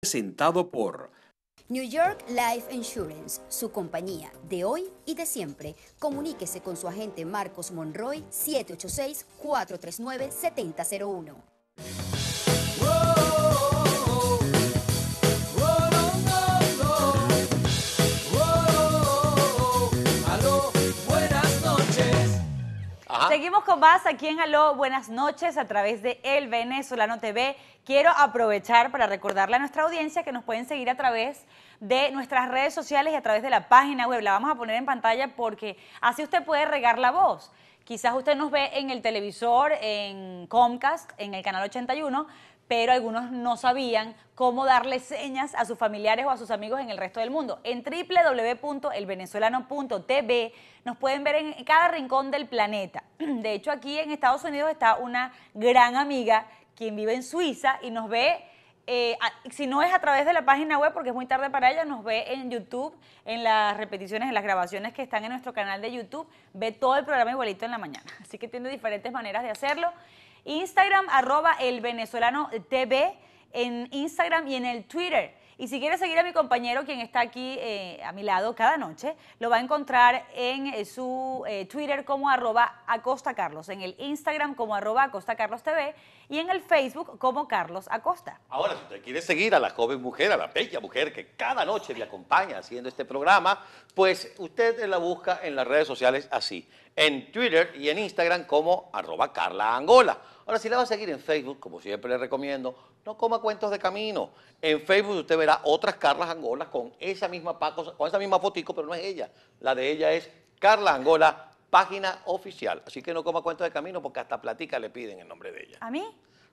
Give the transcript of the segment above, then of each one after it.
presentado por New York Life Insurance, su compañía de hoy y de siempre. Comuníquese con su agente Marcos Monroy 786-439-7001. Seguimos con más aquí en Aló, buenas noches a través de El Venezolano TV. Quiero aprovechar para recordarle a nuestra audiencia que nos pueden seguir a través de nuestras redes sociales y a través de la página web. La vamos a poner en pantalla porque así usted puede regar la voz. Quizás usted nos ve en el televisor, en Comcast, en el canal 81, pero algunos no sabían cómo darle señas a sus familiares o a sus amigos en el resto del mundo. En www.elvenezolano.tv nos pueden ver en cada rincón del planeta. De hecho, aquí en Estados Unidos está una gran amiga quien vive en Suiza y nos ve, eh, si no es a través de la página web, porque es muy tarde para ella, nos ve en YouTube, en las repeticiones, en las grabaciones que están en nuestro canal de YouTube, ve todo el programa igualito en la mañana. Así que tiene diferentes maneras de hacerlo. Instagram, arroba el venezolano TV, en Instagram y en el Twitter. Y si quiere seguir a mi compañero, quien está aquí eh, a mi lado cada noche, lo va a encontrar en eh, su eh, Twitter como arroba Acosta Carlos, en el Instagram como arroba Acosta Carlos TV y en el Facebook como Carlos Acosta. Ahora, si usted quiere seguir a la joven mujer, a la bella mujer que cada noche me acompaña haciendo este programa, pues usted la busca en las redes sociales así, en Twitter y en Instagram como arroba Carla Angola. Ahora, si la va a seguir en Facebook, como siempre le recomiendo, no coma cuentos de camino. En Facebook usted verá otras Carlas Angolas con esa misma, con esa misma fotico, pero no es ella. La de ella es Carla Angola, página oficial. Así que no coma cuentos de camino porque hasta platica le piden el nombre de ella. ¿A mí?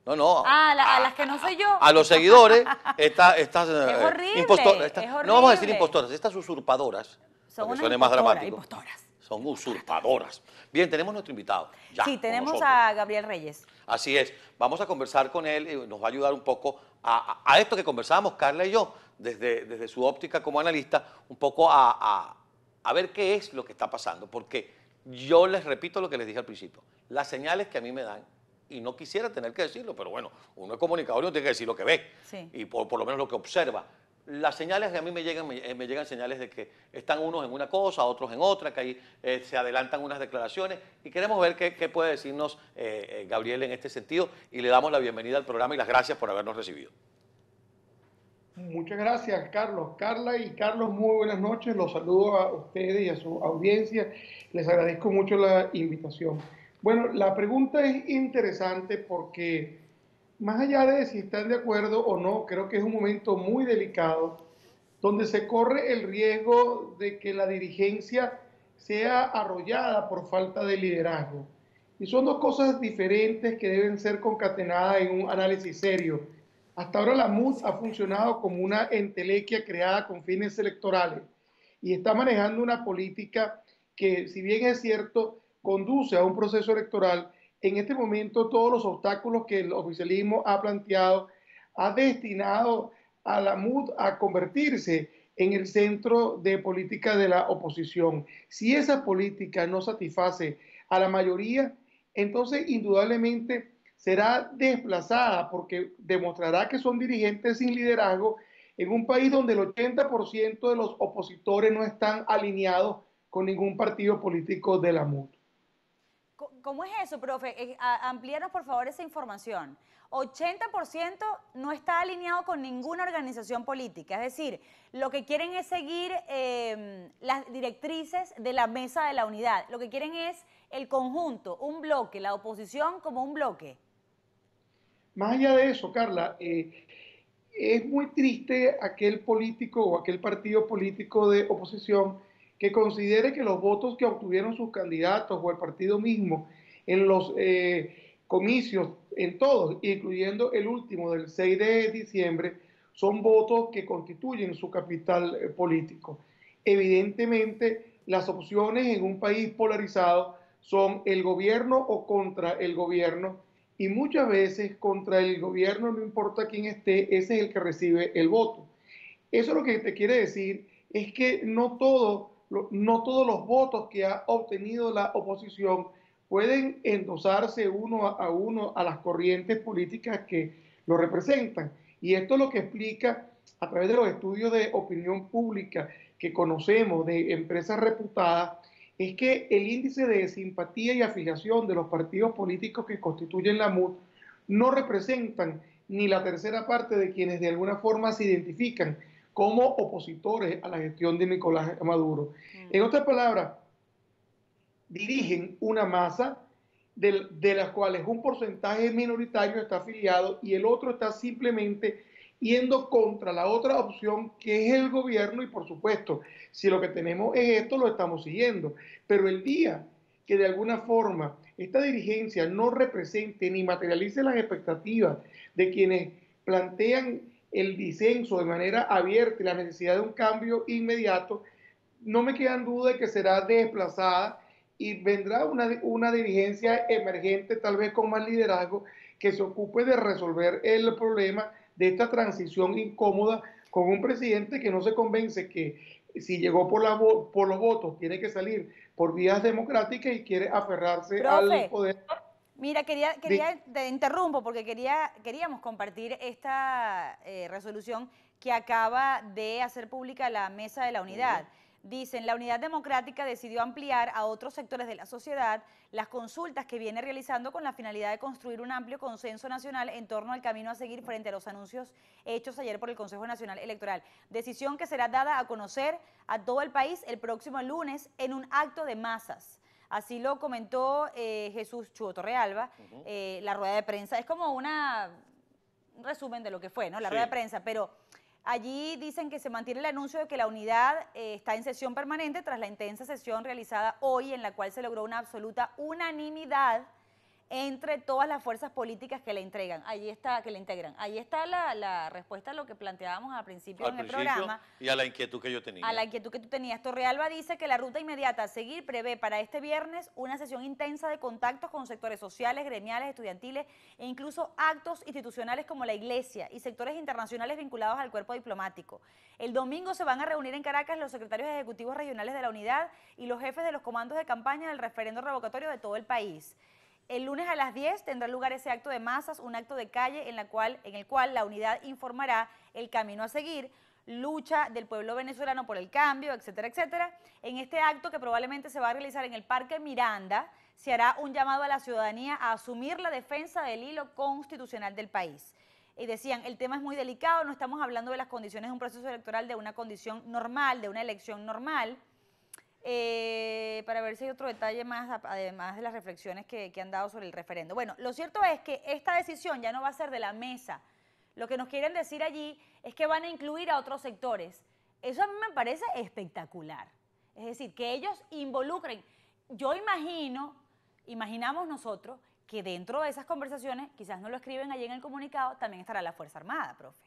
No, no. Ah, a, las que no soy yo. A los seguidores, estas... estas es eh, horrible, No vamos a decir impostoras, estas usurpadoras. Son unas más dramático. impostoras son usurpadoras. Bien, tenemos nuestro invitado. sí, tenemos a Gabriel Reyes. Así es. Vamos a conversar con él y nos va a ayudar un poco a, esto que conversábamos Carla y yo, desde, desde su óptica como analista, un poco a, a ver qué es lo que está pasando. Porque yo les repito lo que les dije al principio. Las señales que a mí me dan y no quisiera tener que decirlo, pero bueno, uno es comunicador y uno tiene que decir lo que ve y por, por, lo menos lo que observa las señales que a mí me llegan, me, eh, llegan señales de que están unos en una cosa, otros en otra, que ahí eh, se adelantan unas declaraciones y queremos ver qué, puede decirnos eh, Gabriel en este sentido y le damos la bienvenida al programa y las gracias por habernos recibido. Muchas gracias, Carlos. Carla y Carlos, muy buenas noches. Los saludo a ustedes y a su audiencia. Les agradezco mucho la invitación. Bueno, la pregunta es interesante porque más allá de si están de acuerdo o no, creo que es un momento muy delicado donde se corre el riesgo de que la dirigencia sea arrollada por falta de liderazgo. Y son dos cosas diferentes que deben ser concatenadas en un análisis serio. Hasta ahora la MUD ha funcionado como una entelequia creada con fines electorales y está manejando una política que, si bien es cierto, conduce a un proceso electoral, en este momento todos los obstáculos que el oficialismo ha planteado ha destinado a la MUD a convertirse en el centro de política de la oposición. Si esa política no satisface a la mayoría, entonces indudablemente será desplazada porque demostrará que son dirigentes sin liderazgo en un país donde el 80% de los opositores no están alineados con ningún partido político de la MUD. ¿Cómo es eso, profe? Eh, amplíanos, por favor, esa información. 80% no está alineado con ninguna organización política. Es decir, lo que quieren es seguir em, las directrices de la mesa de la unidad. Lo que quieren es el conjunto, un bloque, la oposición como un bloque. Más allá de eso, Carla, eh, es muy triste aquel político o aquel partido político de oposición que considere que los votos que obtuvieron sus candidatos o el partido mismo en los eh, comicios, en todos, incluyendo el último del 6 de diciembre, son votos que constituyen su capital eh, político. Evidentemente, las opciones en un país polarizado son el gobierno o contra el gobierno, y muchas veces contra el gobierno, no importa quién esté, ese es el que recibe el voto. Eso lo que te quiere decir es que no, todo, no todos los votos que ha obtenido la oposición pueden endosarse uno a uno a las corrientes políticas que lo representan. Y esto es lo que explica a través de los estudios de opinión pública que conocemos de empresas reputadas, es que el índice de simpatía y afiliación de los partidos políticos que constituyen la MUD no representan ni la tercera parte de quienes de alguna forma se identifican como opositores a la gestión de Nicolás Maduro. Mm. En otras palabras, dirigen una masa de, de las cuales un porcentaje minoritario está afiliado y el otro está simplemente yendo contra la otra opción que es el gobierno y por supuesto, si lo que tenemos es esto, lo estamos siguiendo. Pero el día que de alguna forma esta dirigencia no represente ni materialice las expectativas de quienes plantean el disenso de manera abierta y la necesidad de un cambio inmediato, no me quedan dudas de que será desplazada y vendrá una, una dirigencia emergente, tal vez con más liderazgo, que se ocupe de resolver el problema de esta transición incómoda con un presidente que no se convence que si llegó por, la, por los votos tiene que salir por vías democráticas y quiere aferrarse al poder. Mira, quería, quería te interrumpo porque quería, queríamos compartir esta eh, resolución que acaba de hacer pública la Mesa de la Unidad. Dicen, la Unidad Democrática decidió ampliar a otros sectores de la sociedad las consultas que viene realizando con la finalidad de construir un amplio consenso nacional en torno al camino a seguir frente a los anuncios hechos ayer por el Consejo Nacional Electoral. Decisión que será dada a conocer a todo el país el próximo lunes en un acto de masas. Así lo comentó eh, Jesús Chuo Torrealba, eh, la rueda de prensa. Es como una, un resumen de lo que fue, ¿no? La rueda de prensa, pero Allí dicen que se mantiene el anuncio de que la unidad eh, está en sesión permanente tras la intensa sesión realizada hoy en la cual se logró una absoluta unanimidad entre todas las fuerzas políticas que le entregan. Ahí está, que le integran. Ahí está la, respuesta a lo que planteábamos al principio en el programa. Y a la inquietud que yo tenía. A la inquietud que tú tenías. Torrealba dice que la ruta inmediata a seguir prevé para este viernes una sesión intensa de contactos con sectores sociales, gremiales, estudiantiles e incluso actos institucionales como la iglesia y sectores internacionales vinculados al cuerpo diplomático. El domingo se van a reunir en Caracas los secretarios ejecutivos regionales de la unidad y los jefes de los comandos de campaña del referendo revocatorio de todo el país. El lunes a las 10 tendrá lugar ese acto de masas, un acto de calle en, la cual, en el cual la unidad informará el camino a seguir, lucha del pueblo venezolano por el cambio, etcétera, etcétera. En este acto que probablemente se va a realizar en el Parque Miranda, se hará un llamado a la ciudadanía a asumir la defensa del hilo constitucional del país. Y decían, el tema es muy delicado, no estamos hablando de las condiciones de un proceso electoral, de una condición normal, de una elección normal. Eh, para ver si hay otro detalle más, además de las reflexiones que, han dado sobre el referendo. Bueno, lo cierto es que esta decisión ya no va a ser de la mesa. Lo que nos quieren decir allí es que van a incluir a otros sectores. Eso a mí me parece espectacular. Es decir, que ellos involucren. Yo imagino, imaginamos nosotros, que dentro de esas conversaciones, quizás no lo escriben allí en el comunicado, también estará la Fuerza Armada, profe.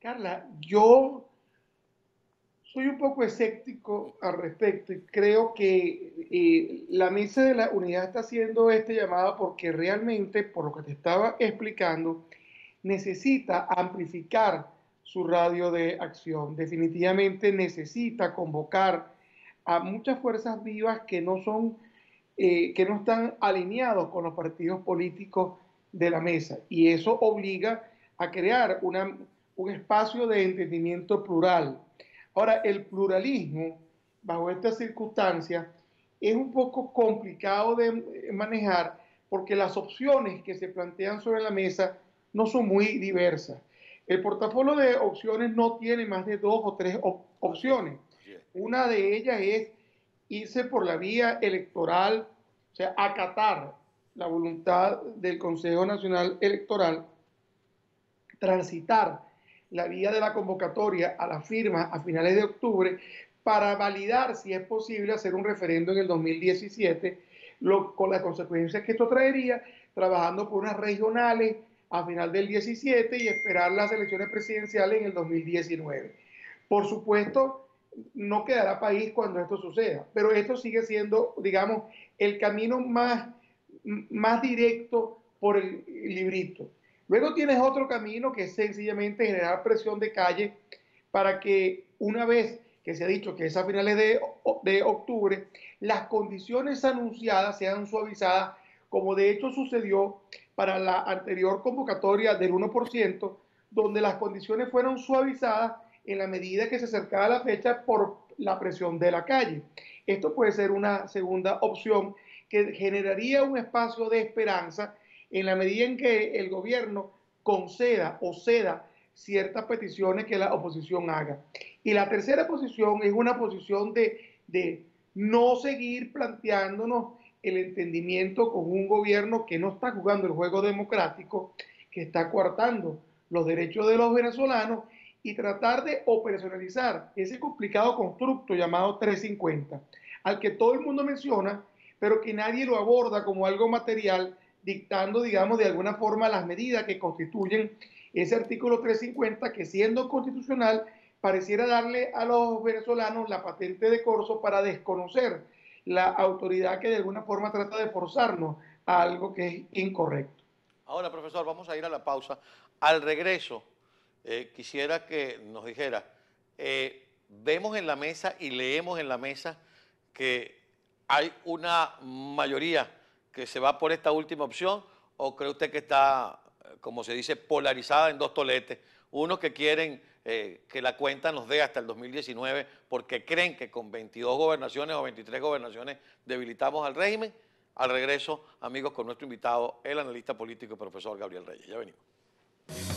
Carla, yo soy un poco escéptico al respecto y creo que eh, la mesa de la unidad está haciendo este llamado porque realmente, por lo que te estaba explicando, necesita amplificar su radio de acción. Definitivamente necesita convocar a muchas fuerzas vivas que no son, eh, que no están alineados con los partidos políticos de la mesa. Y eso obliga a crear una, un espacio de entendimiento plural Ahora, el pluralismo, bajo estas circunstancias, es un poco complicado de manejar porque las opciones que se plantean sobre la mesa no son muy diversas. El portafolio de opciones no tiene más de dos o tres opciones. Una de ellas es irse por la vía electoral, o sea, acatar la voluntad del Consejo Nacional Electoral, transitar la vía de la convocatoria a la firma a finales de octubre para validar si es posible hacer un referendo en el 2017, con las consecuencias que esto traería, trabajando por unas regionales a final del 17 y esperar las elecciones presidenciales en el 2019. Por supuesto, no quedará país cuando esto suceda, pero esto sigue siendo, digamos, el camino más, más directo por el librito. Luego tienes otro camino que es sencillamente generar presión de calle para que una vez que se ha dicho que es a finales de, de octubre, las condiciones anunciadas sean suavizadas, como de hecho sucedió para la anterior convocatoria del 1%, donde las condiciones fueron suavizadas en la medida que se acercaba la fecha por la presión de la calle. Esto puede ser una segunda opción que generaría un espacio de esperanza en la medida en que el gobierno conceda o ceda ciertas peticiones que la oposición haga. Y la tercera posición es una posición de, de no seguir planteándonos el entendimiento con un gobierno que no está jugando el juego democrático, que está coartando los derechos de los venezolanos y tratar de operacionalizar ese complicado constructo llamado 350, al que todo el mundo menciona, pero que nadie lo aborda como algo material, dictando, digamos, de alguna forma las medidas que constituyen ese artículo 350 que siendo constitucional pareciera darle a los venezolanos la patente de corso para desconocer la autoridad que de alguna forma trata de forzarnos a algo que es incorrecto. Ahora, profesor, vamos a ir a la pausa. Al regreso, eh, quisiera que nos dijera, eh, vemos en la mesa y leemos en la mesa que hay una mayoría que se va por esta última opción o cree usted que está, como se dice, polarizada en dos toletes? Unos que quieren eh, que la cuenta nos dé hasta el 2019 porque creen que con 22 gobernaciones o 23 gobernaciones debilitamos al régimen. Al regreso, amigos, con nuestro invitado, el analista político y profesor Gabriel Reyes. Ya venimos.